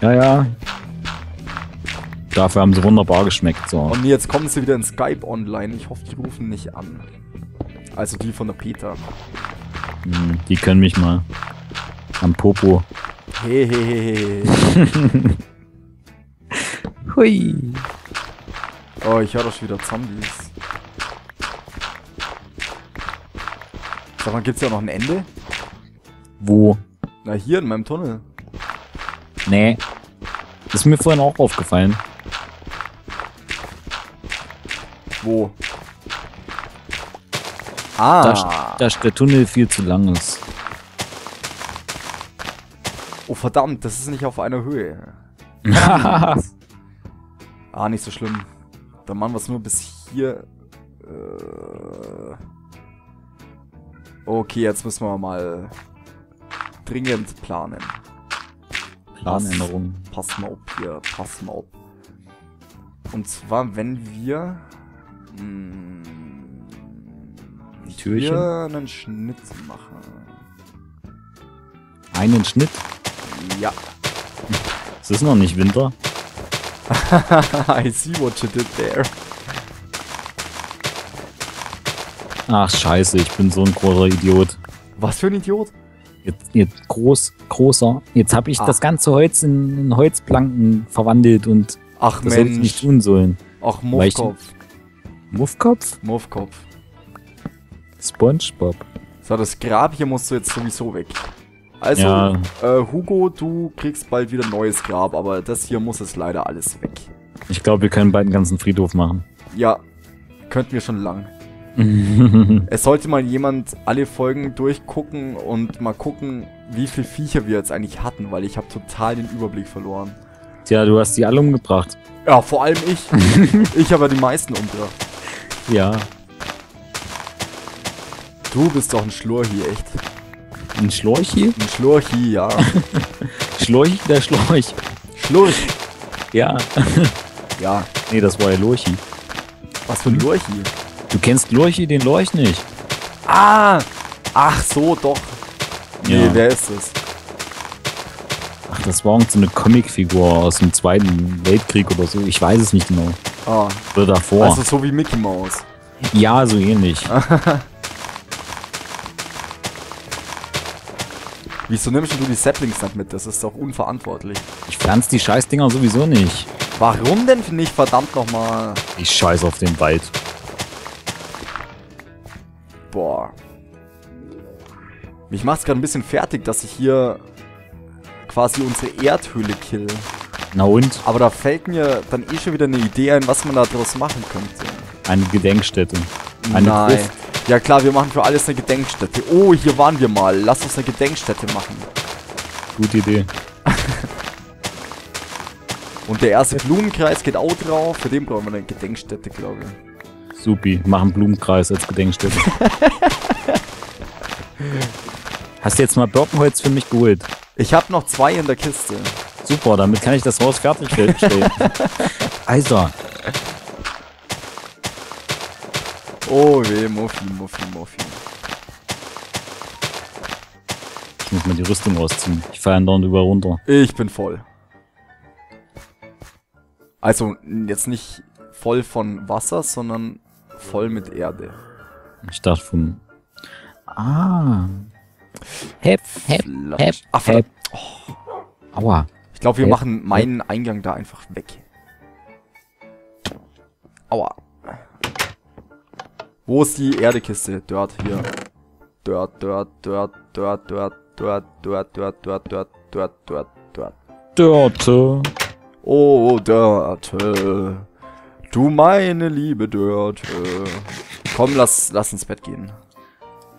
Ja, ja. Dafür haben sie wunderbar geschmeckt. So. Und jetzt kommen sie wieder in Skype online. Ich hoffe, die rufen nicht an. Also die von der Peter. Hm, die können mich mal. Am Popo. Hehehehe. Hui. Oh, ich höre doch schon wieder Zombies. Sag mal, gibt's ja noch ein Ende? Wo? Na, hier in meinem Tunnel. Nee. Ist mir vorhin auch aufgefallen. Wo? Ah. Da, da der Tunnel viel zu lang ist. Oh, verdammt, das ist nicht auf einer Höhe. ah, nicht so schlimm. Dann machen wir es nur bis hier. Äh okay, jetzt müssen wir mal dringend planen. Planänderung. Pass, pass mal auf hier, pass mal auf. Und zwar, wenn wir mh, Türchen? hier einen Schnitt machen. Einen Schnitt? Ja. Es ist noch nicht Winter. I see what you did there. Ach scheiße, ich bin so ein großer Idiot. Was für ein Idiot? Jetzt, jetzt groß, großer. Jetzt habe ich Ah. das ganze Holz in, in Holzplanken verwandelt und Ach das hätte ich nicht tun sollen. Ach Muffkopf. Muffkopf? Muffkopf. Spongebob. So, das Grab hier musst du jetzt sowieso weg. Also, Ja. äh, Hugo, du kriegst bald wieder ein neues Grab, aber das hier muss jetzt leider alles weg. Ich glaube, wir können bald einen ganzen Friedhof machen. Ja, könnten wir schon lang. Es sollte mal jemand alle Folgen durchgucken und mal gucken, wie viel Viecher wir jetzt eigentlich hatten, weil ich habe total den Überblick verloren. Tja, du hast die alle umgebracht. Ja, vor allem ich. ich habe ja die meisten umgebracht. Ja. Du bist doch ein Schlurchi, echt. Ein Schläuchi? Ein Schlurchi, ja. Schläuchi, der Schläuch. Schlurch. Ja. Ja, Nee, das war ja Lurchi. was für ein Lurchi. Du kennst Lurchi, den Lorch nicht. Ah! Ach so, doch. Nee, Ja. wer ist das? Ach, das war irgend so eine Comicfigur aus dem Zweiten Weltkrieg oder so. Ich weiß es nicht genau. Ah, Oder davor. also so wie Mickey Mouse. ja, so ähnlich. Wieso nimmst du die Saplings nicht mit? Das ist doch unverantwortlich. Ich pflanz die Scheißdinger sowieso nicht. Warum denn nicht verdammt nochmal? Ich scheiß auf den Wald. Boah. Mich macht's gerade ein bisschen fertig, dass ich hier quasi unsere Erdhöhle kill. Na und? Aber da fällt mir dann eh schon wieder eine Idee ein, was man da draus machen könnte. Eine Gedenkstätte. Eine Nein. Gruft. Ja klar, wir machen für alles eine Gedenkstätte. Oh, hier waren wir mal. Lass uns eine Gedenkstätte machen. Gute Idee. Und der erste Blumenkreis geht auch drauf. Für den brauchen wir eine Gedenkstätte, glaube ich. Supi. Mach einen Blumenkreis als Gedenkstätte. Hast du jetzt mal Birkenholz für mich geholt? Ich habe noch zwei in der Kiste. Super, damit kann ich das Haus fertigstellen. Alter, Oh weh, Muffi, Muffi, Muffi. ich muss mal die Rüstung ausziehen. Ich fahre andauernd über runter. Ich bin voll. Also jetzt nicht voll von Wasser, sondern voll mit Erde. Ich dachte vom... Ah. Hep, hep, hep, Ach, hep. verdammt. Aua. Ich glaube, wir Hep, machen meinen Eingang da einfach weg. Aua. Wo ist die Erdekiste? Dort, hier. Dort, dort, dort, dort, dort, dort, dort, dort, dort, dort, dort, dort, dort. Dörte. Oh, Dörte. Du meine liebe Dörte. Komm, lass, lass ins Bett gehen.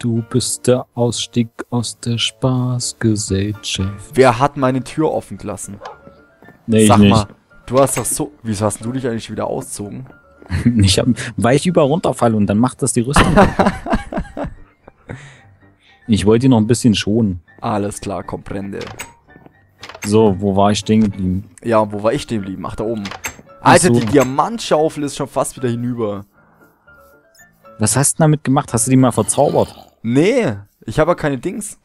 Du bist der Ausstieg aus der Spaßgesellschaft. Wer hat meine Tür offen gelassen? Nee, Sag ich nicht. mal, du hast doch so... Wieso hast du dich eigentlich wieder auszogen? Ich hab, weil ich über runterfalle und dann macht das die Rüstung. ich wollte ihn noch ein bisschen schonen. Alles klar, comprende. So, wo war ich stehen geblieben? Ja, wo war ich stehen geblieben? Ach, da oben. Alter, so. die Diamantschaufel ist schon fast wieder hinüber. Was hast du damit gemacht? Hast du die mal verzaubert? Nee, ich habe ja keine Dings.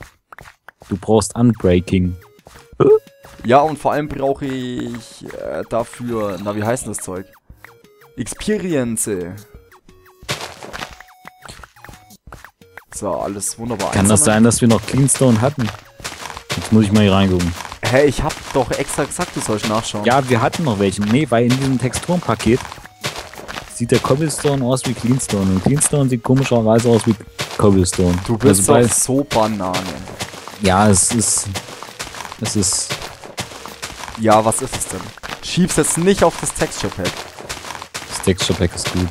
Du brauchst Unbreaking. Ja, und vor allem brauche ich äh, dafür, na wie heißt denn das Zeug? Experience. So, alles wunderbar. Kann das sein, dass wir noch Cleanstone hatten? Jetzt muss ich mal hier reingucken. Hä, ich hab doch extra gesagt, du sollst nachschauen. Ja, wir hatten noch welche. Nee, weil in diesem Texturenpaket sieht der Cobblestone aus wie Cleanstone. Und Cleanstone sieht komischerweise aus wie Cobblestone. Du bist also doch so Banane. Ja, es ist... Es ist... Ja, was ist es denn? Schieb's jetzt nicht auf das Texture Pack. Das Texture Pack ist gut.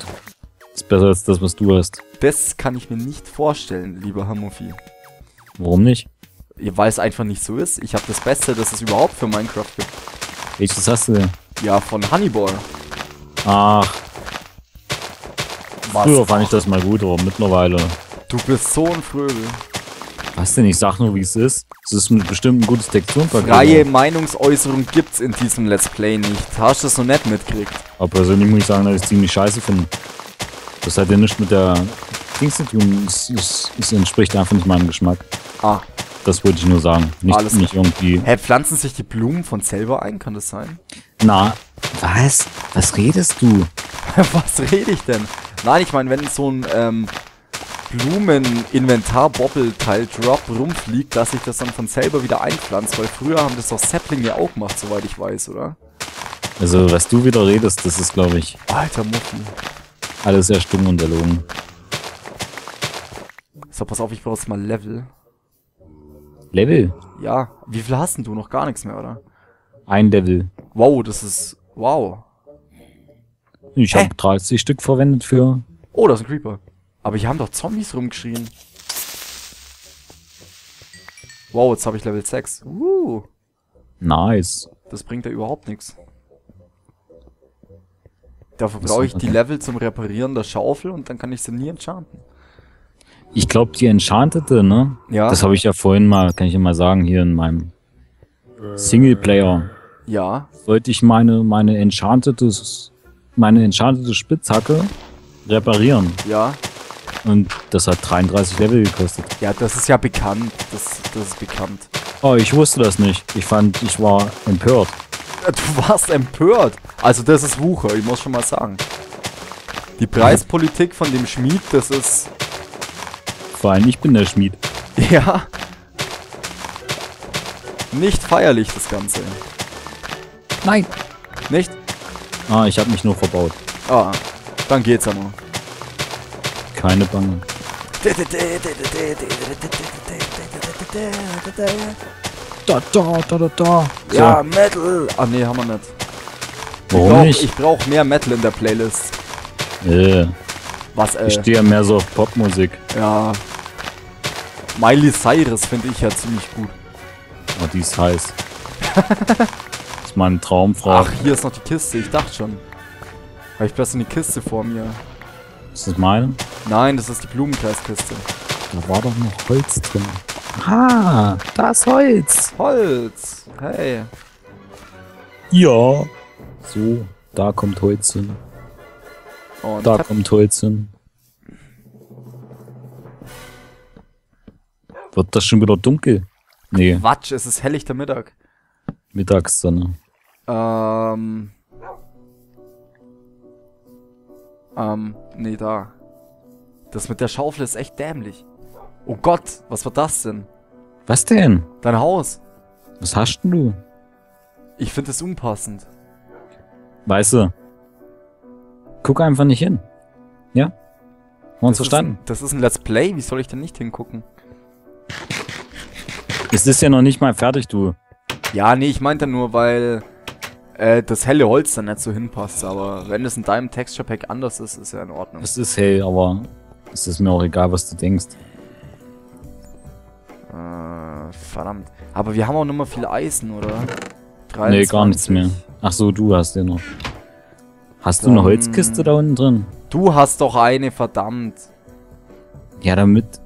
Ist besser als das, was du hast. Das kann ich mir nicht vorstellen, lieber Hamofi. Warum nicht? Weil es einfach nicht so ist. Ich habe das Beste, das es überhaupt für Minecraft gibt. Welches hast du denn? Ja, von Honeyball. Ach. Was? Früher fand ich das mal gut, aber mittlerweile... Du bist so ein Fröbel. Was denn? Ich sag nur, wie es ist. Es ist bestimmt ein gutes Texturenpaket. Freie Meinungsäußerung gibt's in diesem Let's Play nicht. Hast du das noch nicht mitgekriegt? Aber persönlich muss ich sagen, dass ich es ziemlich scheiße finde. Das hat ja nichts mit der Dings zu tun. Es, es, es, entspricht einfach nicht meinem Geschmack. Ah. Das wollte ich nur sagen. Nicht, Alles nicht irgendwie. Hä, pflanzen sich die Blumen von selber ein? Kann das sein? Na, was? Was redest du? was rede ich denn? Nein, ich meine, wenn so ein ähm, Blumen-Inventar-Bobbel-Teil Drop rumfliegt, dass sich das dann von selber wieder einpflanzt, weil früher haben das doch Sapplinge auch gemacht, soweit ich weiß, oder? Also, was du wieder redest, das ist, glaube ich... Alter Mutti. Alles sehr stumm und erlogen. So, pass auf, ich brauche jetzt mal Level. Level? Ja. Wie viel hast denn du? Noch gar nichts mehr, oder? Ein Level. Wow, das ist... Wow. Ich habe 30 Stück verwendet für... Oh, das ist ein Creeper. Aber hier haben doch Zombies rumgeschrien. Wow, jetzt habe ich Level 6. Uh. Nice. Das bringt ja überhaupt nichts. Dafür brauche ich die Level zum Reparieren der Schaufel und dann kann ich sie nie enchanten. Ich glaube, die Enchantete, ne? Ja. Das habe ich ja vorhin mal, kann ich ja mal sagen, hier in meinem Singleplayer. Ja. Sollte ich meine, meine Enchantete, meine Enchantete Spitzhacke reparieren. Ja. Und das hat 33 Level gekostet. Ja, das ist ja bekannt. Das, das ist bekannt. Oh, ich wusste das nicht. Ich fand, ich war empört. Du warst empört. Also das ist Wucher, ich muss schon mal sagen. Die Preispolitik von dem Schmied, das ist... Vor allem ich bin der Schmied. Ja. Nicht feierlich, das Ganze. Nein. Nicht? Ah, ich habe mich nur verbaut. Ah, dann geht's ja nur. Keine Bange. Da, da, da, da, da. So. Ja, Metal. Ah, nee, haben wir nicht. Warum ich brauch, nicht? Ich brauche mehr Metal in der Playlist. Äh. Was, äh? Ich stehe ja mehr so auf Popmusik. Ja. Miley Cyrus finde ich ja ziemlich gut. Oh, die ist heiß. das ist meine Traumfrau. Ach, hier ist noch die Kiste. Ich dachte schon. Habe ich besser eine Kiste vor mir. Ist das meine? Nein, das ist die Blumenkreiskiste. Da war doch noch Holz drin. Ah, da ist Holz. Holz. Hey. Ja. So, da kommt Holz hin. Und da kommt Holz hin. Wird das schon wieder dunkel? Nee. Quatsch, es ist helllichter Mittag. Mittagssonne. Ähm. Ähm, nee, da. Das mit der Schaufel ist echt dämlich. Oh Gott, was war das denn? Was denn? Dein Haus. Was hast denn du? Ich finde es unpassend. Weißt du, guck einfach nicht hin. Ja? Haben wir uns das verstanden? Ist ein, das ist ein Let's Play, wie soll ich denn nicht hingucken? Es ist ja noch nicht mal fertig, du. Ja, nee, ich meinte nur, weil äh, das helle Holz dann nicht so hinpasst. Aber wenn es in deinem Texture Pack anders ist, ist ja in Ordnung. Es ist hell, aber es ist mir auch egal, was du denkst. Äh, verdammt. Aber wir haben auch nicht mehr viel Eisen, oder? 23. Nee, gar nichts mehr. Ach so, du hast den noch. Hast Dann, du eine Holzkiste da unten drin? Du hast doch eine, verdammt. Ja, damit...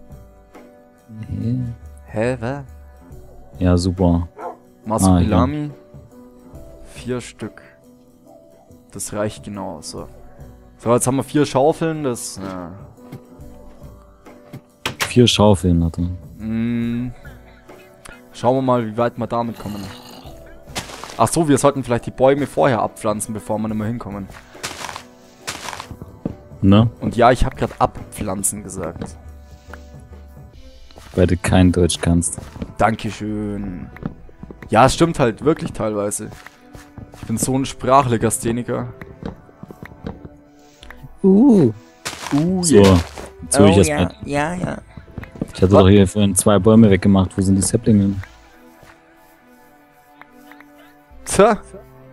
Hä, was? Ja, super. Masupilami. Ah. Vier Stück. Das reicht genau so. So, jetzt haben wir vier Schaufeln, das... Ja. Vier Schaufeln hat er. Mm. Schauen wir mal, wie weit wir damit kommen. Ach so, wir sollten vielleicht die Bäume vorher abpflanzen, bevor wir nicht mehr hinkommen. Ne? Und ja, ich habe gerade abpflanzen gesagt. Weil du kein Deutsch kannst. Dankeschön. Ja, es stimmt halt wirklich teilweise. Ich bin so ein Sprachlegastheniker. Uh. Uh, So. Jetzt hol ich erst ja, mal. ja, ja. Ich hatte Was? doch hier vorhin zwei Bäume weggemacht. Wo sind die Saplinge? Tja,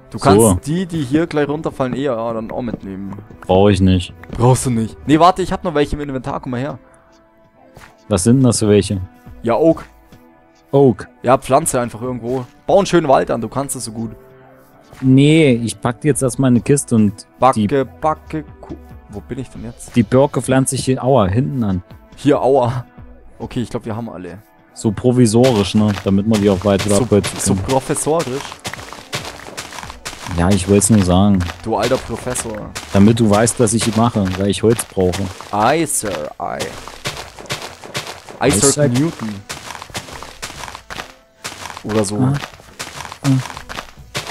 du kannst So. die, die hier gleich runterfallen, eher dann auch mitnehmen. Brauche ich nicht. Brauchst du nicht. Nee, warte, ich hab noch welche im Inventar, komm mal her. Was sind denn das für welche? Ja, Oak. Oak. Ja, pflanze einfach irgendwo. Bau einen schönen Wald an, du kannst es so gut. Nee, ich pack die jetzt erstmal in eine Kiste und die, Backe, backe, Ku Wo bin ich denn jetzt? die Birke pflanze ich hier, aua, hinten an. Hier, aua. Okay, ich glaube, wir haben alle. So provisorisch, ne? Damit man die auch weit wieder So, abholzen so professorisch. Ja, ich wollte es nur sagen. Du alter Professor. Damit du weißt, was ich mache, weil ich Holz brauche. Aye, Sir, aye. Isaac Isaac? Newton. Oder so. Ah.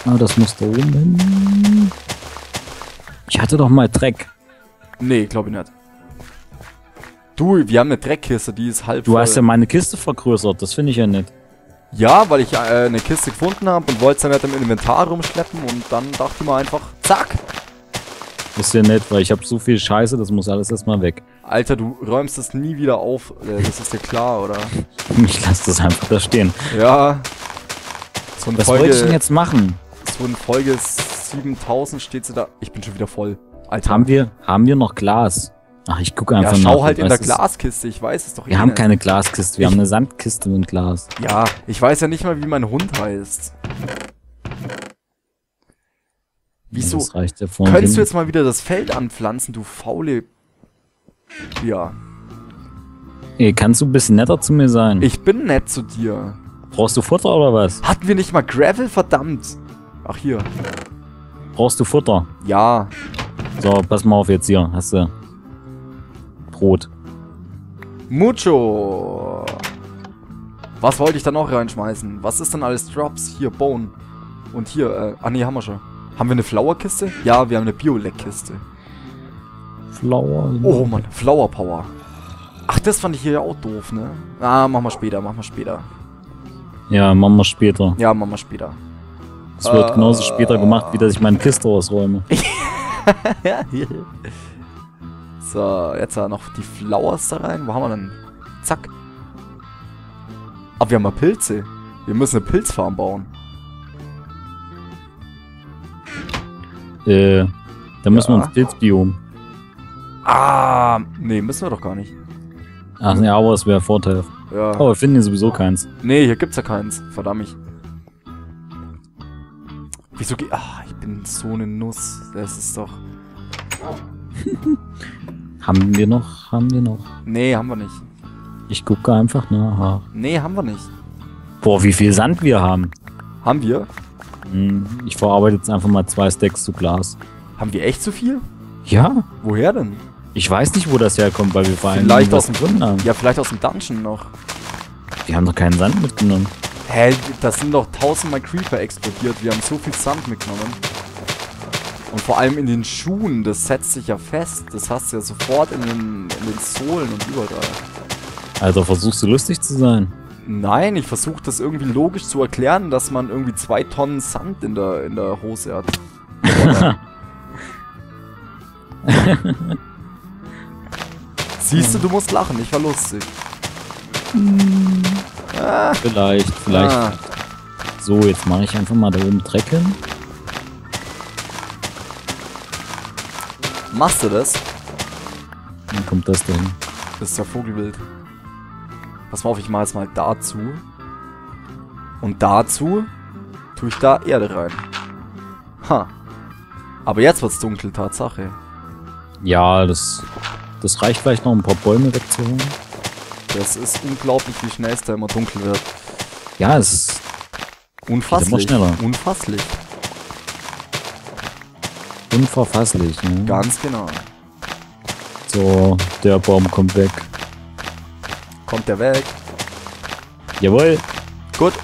Ah, das muss da oben hin. Ich hatte doch mal Dreck. Nee, glaube ich nicht. Du, wir haben eine Dreckkiste, die ist halb Du voll. hast ja meine Kiste vergrößert, das finde ich ja nett. Ja, weil ich äh, eine Kiste gefunden habe und wollte es dann nicht im Inventar rumschleppen und dann dachte ich mir einfach, zack. Ist ja nett, weil ich habe so viel Scheiße, das muss alles erstmal weg. Alter, du räumst das nie wieder auf. Äh, Das ist dir klar, oder? Ich lasse das einfach da stehen. Ja. So Was Folge, wollte ich denn jetzt machen? so in Folge 7000 steht sie da. Ich bin schon wieder voll. Alter. Haben wir, haben wir noch Glas? Ach, ich gucke ja, einfach schau nach. halt ich in der Glaskiste, ich weiß es doch Wir eh haben nicht. keine Glaskiste, wir Ich- haben eine Sandkiste mit Glas. Ja, ich weiß ja nicht mal, wie mein Hund heißt. Wieso? Das reicht ja Könntest du jetzt mal wieder das Feld anpflanzen, du faule... Ja. Ey, kannst du ein bisschen netter zu mir sein? Ich bin nett zu dir. Brauchst du Futter oder was? Hatten wir nicht mal Gravel? Verdammt. Ach, hier. Brauchst du Futter? Ja. So, pass mal auf jetzt hier. Hast du Brot. Mucho. Was wollte ich da noch reinschmeißen? Was ist denn alles Drops? Hier, Bone. Und hier, äh, ah nee, haben wir schon. Haben wir eine Flower-Kiste? Ja, wir haben eine Bio-Leck-Kiste. Flower. Oh Mann, Flower Power. Ach, das fand ich hier ja auch doof, ne? Ah, machen wir später, machen wir später. Ja, machen wir später. Ja, machen wir später. Es wird Äh, genauso später gemacht, wie dass ich meine Kiste ausräume. so, jetzt noch die Flowers da rein. Wo haben wir denn? Zack. Aber wir haben mal Pilze. Wir müssen eine Pilzfarm bauen. Äh, da müssen wir Ja. uns Pilzbiom. Ah, nee, müssen wir doch gar nicht. Ach ja, aber es wäre Vorteil. Ja. Aber wir finden hier sowieso keins. Nee, hier gibt's ja keins. Verdammt. Wieso geht. Ah, ich bin so eine Nuss. Das ist doch. Haben wir noch? Haben wir noch? Nee, haben wir nicht. Ich gucke einfach nach. Nee, haben wir nicht. Boah, wie viel Sand wir haben. Haben wir? Hm, ich verarbeite jetzt einfach mal zwei Stacks zu Glas. Haben wir echt so viel? Ja, Woher denn? ich weiß nicht, wo das herkommt, weil wir vor allem Vielleicht aus dem gefunden haben. Ja, vielleicht aus dem Dungeon noch. Wir haben doch keinen Sand mitgenommen. Hä, das sind doch tausendmal Creeper explodiert. Wir haben so viel Sand mitgenommen. Und vor allem in den Schuhen, das setzt sich ja fest. Das hast du ja sofort in den, in den Sohlen und überall. Alter, versuchst du lustig zu sein? Nein, ich versuche das irgendwie logisch zu erklären, dass man irgendwie zwei Tonnen Sand in der, in der Hose hat. Siehst du, du musst lachen, ich war lustig. Vielleicht, vielleicht. Ah, So, jetzt mache ich einfach mal da oben Dreck hin. machst du das? Dann kommt das dahin. Das ist ja Vogelwild. Pass mal auf, ich mache jetzt mal dazu. Und dazu tue ich da Erde rein. Ha. Aber jetzt wird's dunkel, Tatsache. Ja, das, das reicht vielleicht noch, ein paar Bäume wegzuholen. Das ist unglaublich, wie schnell es da immer dunkel wird. Ja, es ist Unfasslich. schneller. Unfasslich. unverfasslich. Ne? Ganz genau. So, der Baum kommt weg. Kommt der weg. Jawohl. Gut.